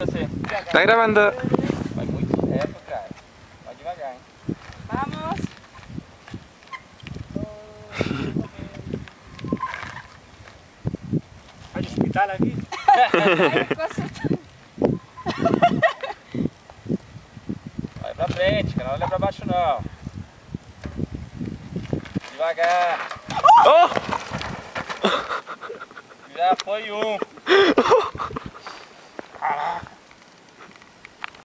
Você. Tá gravando. Vai muito reto, cara. Vai devagar, hein? Vamos! Vai Pode hospital vida? Vai pra frente, cara. Não olha pra baixo, não. Devagar. Oh! Já foi um. Yeah.